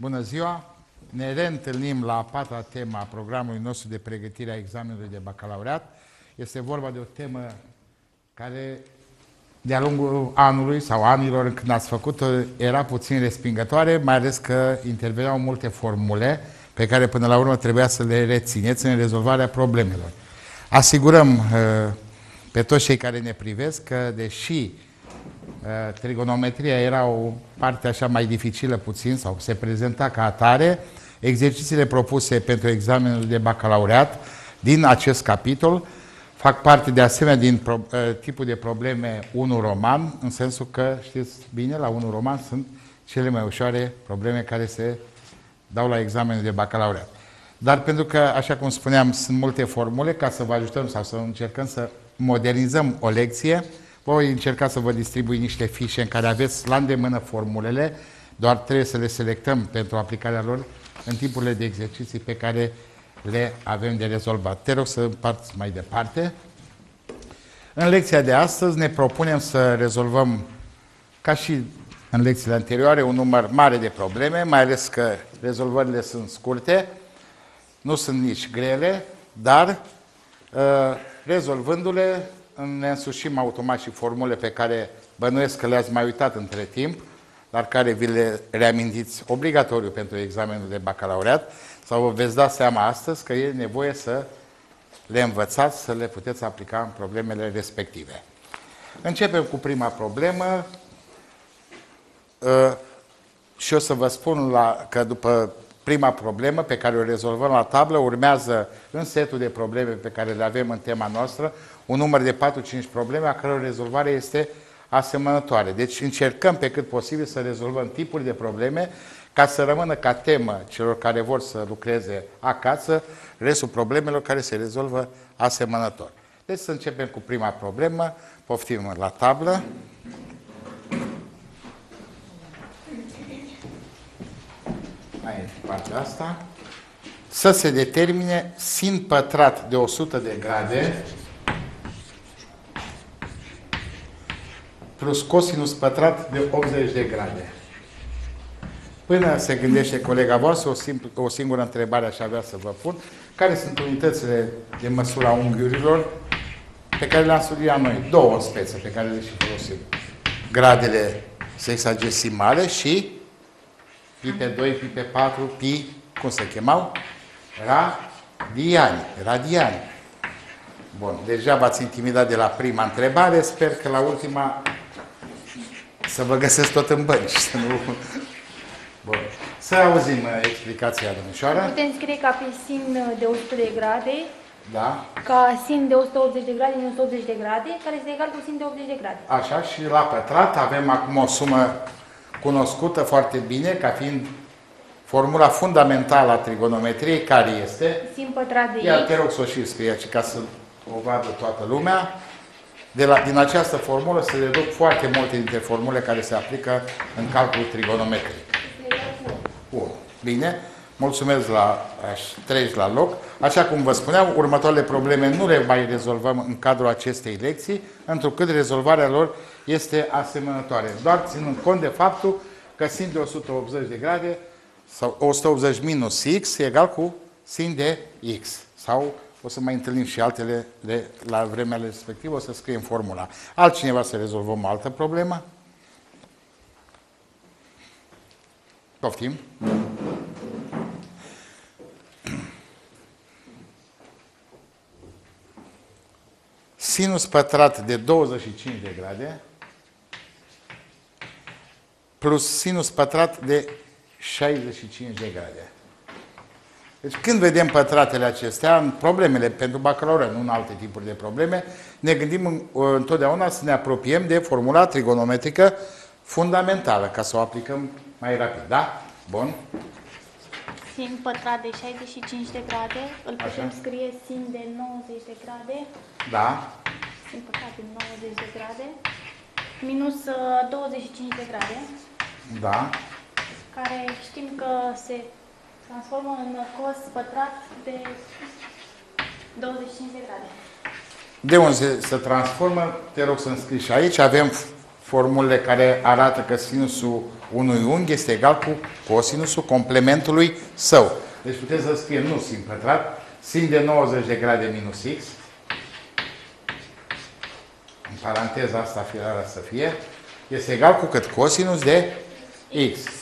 Bună ziua! Ne reîntâlnim la a patra temă a programului nostru de pregătire a examenului de bacalaureat. Este vorba de o temă care de-a lungul anului sau anilor când ați făcut-o era puțin respingătoare, mai ales că interveneau multe formule pe care până la urmă trebuia să le rețineți în rezolvarea problemelor. Asigurăm uh, pe toți cei care ne privesc că, deși uh, trigonometria era o parte așa mai dificilă puțin sau se prezenta ca atare, exercițiile propuse pentru examenul de bacalaureat din acest capitol fac parte de asemenea din pro, uh, tipul de probleme 1 roman, în sensul că, știți bine, la 1 roman sunt cele mai ușoare probleme care se dau la examenul de bacalaureat. Dar pentru că, așa cum spuneam, sunt multe formule, ca să vă ajutăm sau să încercăm să modernizăm o lecție, voi încerca să vă distribui niște fișe în care aveți la îndemână formulele, doar trebuie să le selectăm pentru aplicarea lor în tipurile de exerciții pe care le avem de rezolvat. Te rog să împarți mai departe. În lecția de astăzi ne propunem să rezolvăm, ca și în lecțiile anterioare, un număr mare de probleme, mai ales că rezolvările sunt scurte, nu sunt nici grele, dar uh, rezolvându-le ne însușim automat și formule pe care bănuiesc că le-ați mai uitat între timp, dar care vi le reamintiți obligatoriu pentru examenul de bacalaureat, sau vă veți da seama astăzi că e nevoie să le învățați, să le puteți aplica în problemele respective. Începem cu prima problemă uh, și o să vă spun la, că după prima problemă pe care o rezolvăm la tablă, urmează în setul de probleme pe care le avem în tema noastră, un număr de 4-5 probleme a căror rezolvare este asemănătoare. Deci încercăm pe cât posibil să rezolvăm tipuri de probleme ca să rămână ca temă celor care vor să lucreze acasă restul problemelor care se rezolvă asemănător. Deci să începem cu prima problemă, poftim la tablă. Aici, partea asta. Să se determine sin pătrat de 100 de grade plus cosinus pătrat de 80 de grade. Până se gândește colega voastră, o, simpl, o singură întrebare aș avea să vă pun. Care sunt unitățile de măsură a unghiurilor pe care le-am studiat noi? Două spețe pe care le și folosim. Gradele sexagesimale și pi pe 2, pi pe 4, pi, cum se chemau? Radiani. Radiani. Bun, deja v-ați intimidat de la prima întrebare, sper că la ultima să vă găsesc tot în bănci, să nu... Bun. Să auzim uh, explicația domnișoara. Putem scrie ca pe sin de 100 de grade, Da. ca sin de 180 de grade din 180 de grade, care este egal cu sin de 80 de grade. Așa, și la pătrat avem acum o sumă cunoscută foarte bine, ca fiind formula fundamentală a trigonometriei, care este... Sin pătrat de Ia, x, te rog să o și scrie aici, ca să o vadă toată lumea. De la, din această formulă se deduc foarte multe dintre formule care se aplică în calculul trigonometric. Bun. Bine. Mulțumesc la aș treci la loc. Așa cum vă spuneam, următoarele probleme nu le mai rezolvăm în cadrul acestei lecții, întrucât rezolvarea lor este asemănătoare. Doar ținând cont de faptul că sin de 180 de grade sau 180 minus x e egal cu sin de x. Sau o să mai întâlnim și altele de, la vremea respectivă, o să scriem formula. Altcineva să rezolvăm o altă problemă? Poftim? Sinus pătrat de 25 de grade plus sinus pătrat de 65 de grade. Deci când vedem pătratele acestea, în problemele pentru bacalaureat, nu în alte tipuri de probleme, ne gândim în- întotdeauna să ne apropiem de formula trigonometrică fundamentală, ca să o aplicăm mai rapid. Da? Bun. sin pătrat de 65 de grade, îl putem Așa. scrie sin de 90 de grade, Da. sin pătrat de 90 de grade, minus uh, 25 de grade, Da. care știm că se transformă în cos pătrat de 25 de grade. De unde se, se transformă, te rog să-mi scrii și aici, avem formulele care arată că sinusul unui unghi este egal cu cosinusul complementului său. Deci puteți să scrie nu sin pătrat, sin de 90 de grade minus x, în paranteza asta firarea să fie, este egal cu cât cosinus de x.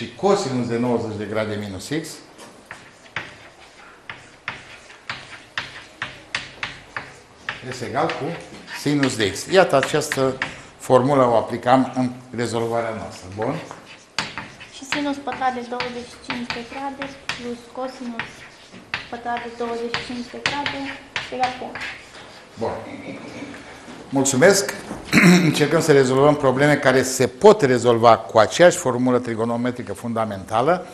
Și cosinus de 90 de grade minus x este egal cu sinus de x. Iată această formulă o aplicam în rezolvarea noastră. Bun? Și sinus pătrat de 25 de grade plus cosinus pătrat de 25 de grade egal cu 1. Bun. Mulțumesc. Încercăm să rezolvăm probleme care se pot rezolva cu aceeași formulă trigonometrică fundamentală,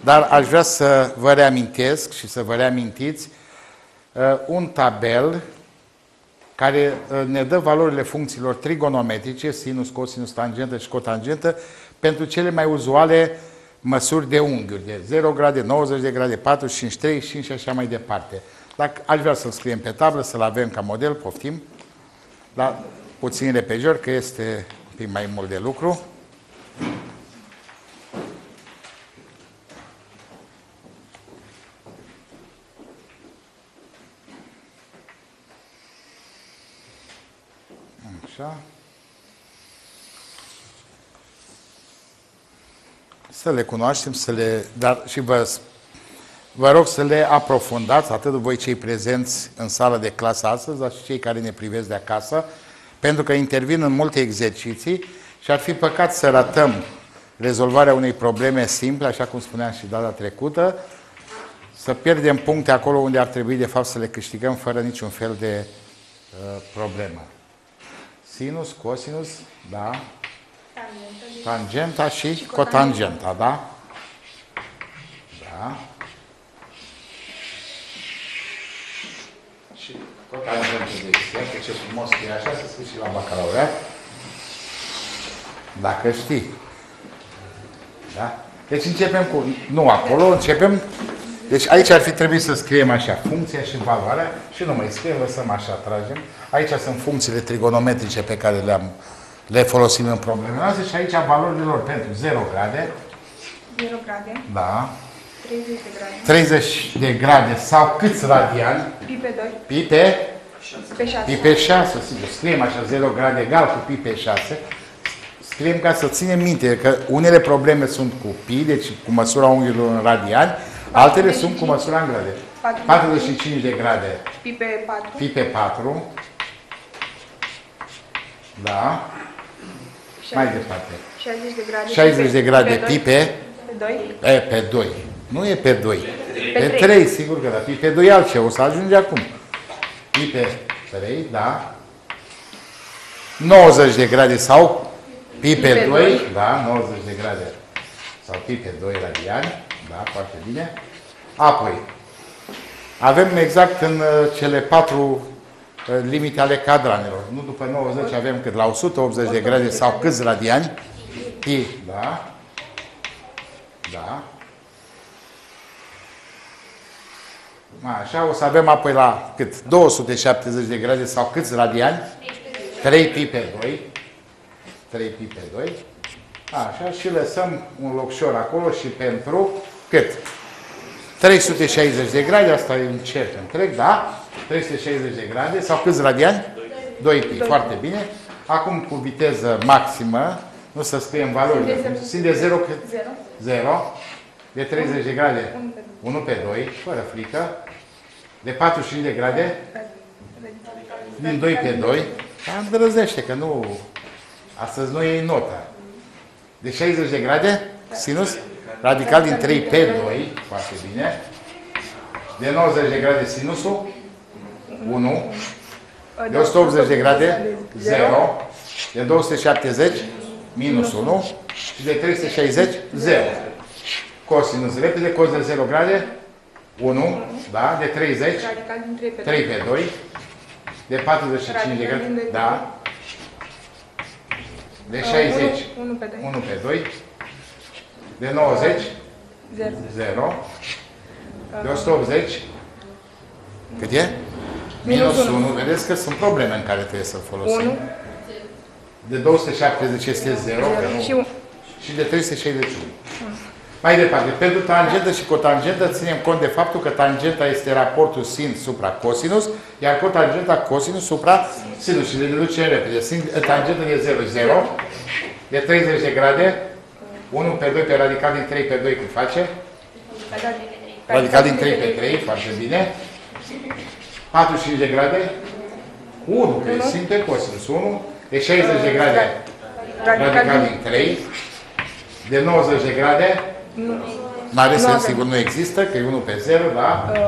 dar aș vrea să vă reamintesc și să vă reamintiți uh, un tabel care uh, ne dă valorile funcțiilor trigonometrice, sinus, cosinus, tangentă și cotangentă, pentru cele mai uzuale măsuri de unghiuri, de 0 grade, 90 de grade, 45, 35 și așa mai departe. Dacă aș vrea să-l scriem pe tablă, să-l avem ca model, poftim, dar puțin repejor, că este un pic mai mult de lucru. Așa. Să le cunoaștem, să le, dar și vă, vă rog să le aprofundați, atât voi cei prezenți în sală de clasă astăzi, dar și cei care ne privesc de acasă, pentru că intervin în multe exerciții și ar fi păcat să ratăm rezolvarea unei probleme simple, așa cum spuneam și data trecută, să pierdem puncte acolo unde ar trebui de fapt să le câștigăm fără niciun fel de uh, problemă. Sinus, cosinus, da, tangenta și, și cotangenta, da? Da. Și cotangenta de externe, ce frumos e așa, să scrii și la bacalaureat. Dacă știi. Da? Deci începem cu, nu acolo, începem, deci aici ar fi trebuit să scriem așa, funcția și valoarea și nu mai scriem, lăsăm așa, tragem. Aici sunt funcțiile trigonometrice pe care le-am le folosim în problemele noastre și aici valorile lor pentru 0 grade. 0 grade. Da. 30 de grade. 30 de grade sau câți radiani? Pi pe 2. Pi pe? Pe 6. Pi pe 6, sigur. Scriem așa 0 grade egal cu pi pe 6. Scriem ca să ținem minte că unele probleme sunt cu pi, deci cu măsura unghiurilor în radiani, altele sunt cu măsura în grade. 45 de grade. Pi pe 4. Pi pe 4. Da. Mai departe. 60 de grade. 60 de grade pe pi pe, Pe 2. e, pe 2. Nu e pe 2. Pe Pe trei. 3, sigur că da. Pi pe 2 altceva. O să ajunge acum. Pi pe 3, da. 90 de grade sau pi pe pe 2, doi. da, 90 de grade sau pi pe 2 radiani, da, foarte bine. Apoi, avem exact în uh, cele patru uh, limite ale cadranelor. Nu după 90 avem cât? La 180 de grade sau câți radiani? Pi, da. Da. Așa, o să avem apoi la cât? 270 de grade sau câți radiani? 3 pi pe 2. 3 pi pe 2. Așa, și lăsăm un locșor acolo și pentru cât? 360 de grade, asta e un cerc întreg, da? 360 de grade, sau câți radiani? 2 pi, foarte bine. Acum cu viteză maximă, nu să scriem valorile. Sin de zero. Sin de 0 cât? 0. 0. De 30 de grade, 1 pe 2. 1 pe 2, fără frică. De 45 de grade, din 2 pe 2. Dar îndrăznește, că nu... Astăzi nu e nota. De 60 de grade, sinus, radical din 3 pe 2, foarte bine. De 90 de grade sinusul, 1. De 180 de grade, 0. De 270, minus 1. Și de 360, 0. Cosinus repede, cos de 0 grade, 1. Da? De 30, Radical din 3 pe 2. 3 pe 2. De 45 de grade, da. De 60, 1 pe 2. 1 pe 2. De 90, 0. 0. De 180, cât e? Minus Minus unu. 1. Vedeți că sunt probleme în care trebuie să-l folosim. 1. De 270 este 0, Și un- și de 361. Mai departe, pentru tangentă și cotangentă ținem cont de faptul că tangenta este raportul sin supra cosinus, iar cotangenta cosinus supra sinus. Și le deducem repede. Sin, tangenta de 0, 0, de 30 de grade, 1 pe 2 pe radical din 3 pe 2 cât face? Radical din 3 pe 3, foarte bine. 45 de grade, 1 pe sin pe cosinus, 1. De 60 de grade, radical din 3. De 90 de grade, N-are Nu sens, avem. sigur nu există, că e 1 pe 0, da? uh,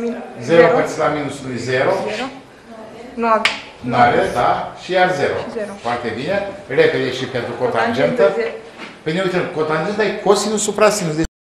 min- 0 zero. părțit la minusul 0, Zero. Nu avem. nu are, da? Și iar 0. zero. Foarte bine. Repede și pentru cotangentă. Ze- Păi ne uităm, cotangenta e cosinus supra sinus. De